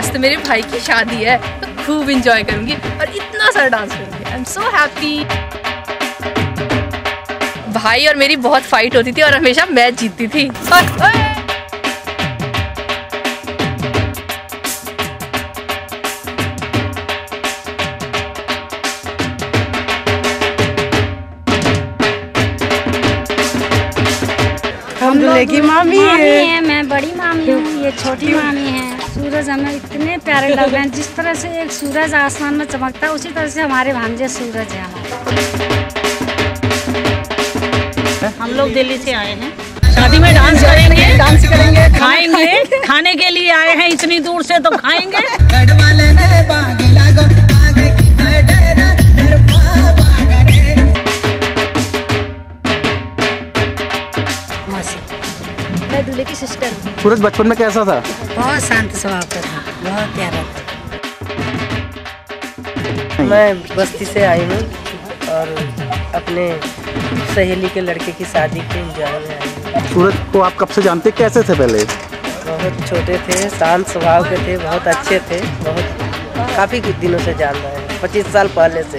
आज तो मेरे भाई की शादी है तो खूब इंजॉय करूँगी और इतना सारा डांस करूँगी। आई एम सो हैप्पी भाई और मेरी बहुत फाइट होती थी और हमेशा मैच जीतती थी। और, हम दूल्हे की मामी मामी है है मैं बड़ी मामी हूँ ये छोटी मामी है। सूरज हमें इतने प्यारे लग रहे हैं जिस तरह से एक सूरज आसमान में चमकता है उसी तरह से हमारे भांजे सूरज है हमारे। हम लोग दिल्ली से आए हैं। शादी में डांस करेंगे डांस करेंगे खाएँगे खाने के लिए आए हैं इतनी दूर से तो खाएँगे। मैं दूल्हे की सिस्टर हूँ। सूरज बचपन में कैसा था? बहुत शांत स्वभाव का था बहुत प्यारा था। मैं बस्ती से आई हूँ और अपने सहेली के लड़के की शादी के इंजॉय में आई सूरज को आप कब से जानते कैसे थे पहले? बहुत छोटे थे शांत स्वभाव के थे बहुत अच्छे थे बहुत काफ़ी कुछ दिनों से जान रहे हैं पच्चीस साल पहले से।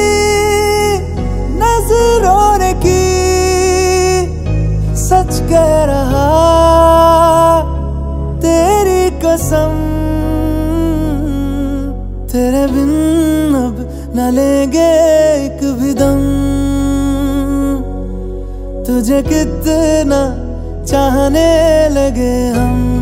तेरे बिन अब न लेंगे एक भी दम। तुझे कितना चाहने लगे हम।